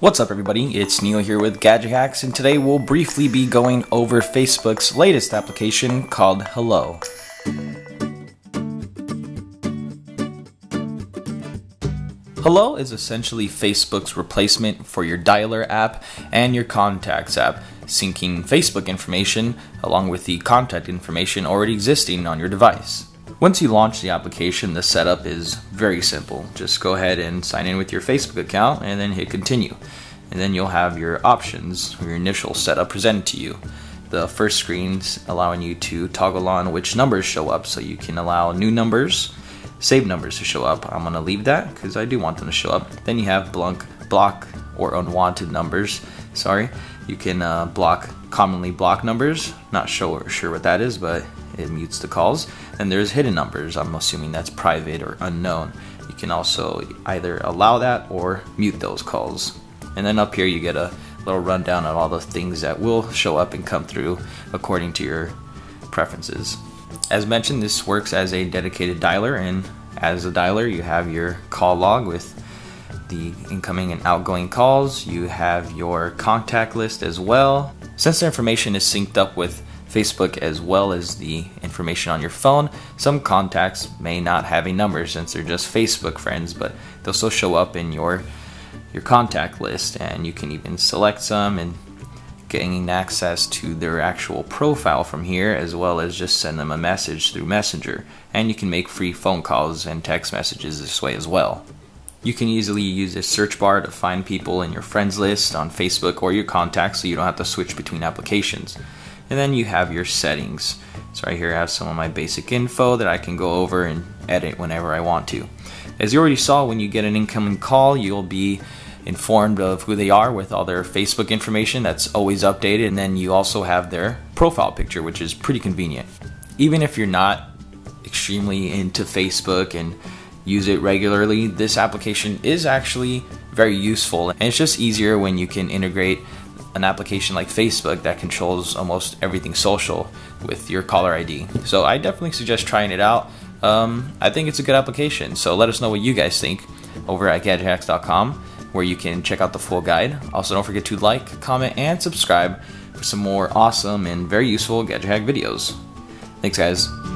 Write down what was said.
What's up everybody, it's Neil here with Gadget Hacks and today we'll briefly be going over Facebook's latest application called Hello. Hello is essentially Facebook's replacement for your dialer app and your contacts app, syncing Facebook information along with the contact information already existing on your device. Once you launch the application, the setup is very simple. Just go ahead and sign in with your Facebook account and then hit continue. And then you'll have your options, your initial setup presented to you. The first screen's allowing you to toggle on which numbers show up so you can allow new numbers, save numbers to show up. I'm gonna leave that because I do want them to show up. Then you have block, block or unwanted numbers. Sorry, you can uh, block commonly blocked numbers. Not sure sure what that is, but it mutes the calls. And there's hidden numbers. I'm assuming that's private or unknown. You can also either allow that or mute those calls. And then up here you get a little rundown of all the things that will show up and come through according to your preferences. As mentioned, this works as a dedicated dialer, and as a dialer, you have your call log with the incoming and outgoing calls. You have your contact list as well. Since the information is synced up with Facebook as well as the information on your phone. Some contacts may not have a number since they're just Facebook friends, but they'll still show up in your your contact list and you can even select some and gain access to their actual profile from here as well as just send them a message through Messenger. And you can make free phone calls and text messages this way as well. You can easily use this search bar to find people in your friends list on Facebook or your contacts so you don't have to switch between applications and then you have your settings. So right here I have some of my basic info that I can go over and edit whenever I want to. As you already saw, when you get an incoming call, you'll be informed of who they are with all their Facebook information that's always updated, and then you also have their profile picture, which is pretty convenient. Even if you're not extremely into Facebook and use it regularly, this application is actually very useful, and it's just easier when you can integrate an application like Facebook that controls almost everything social with your caller ID. So I definitely suggest trying it out. Um, I think it's a good application. So let us know what you guys think over at gadgethacks.com where you can check out the full guide. Also, don't forget to like, comment, and subscribe for some more awesome and very useful Gadget Hack videos. Thanks, guys.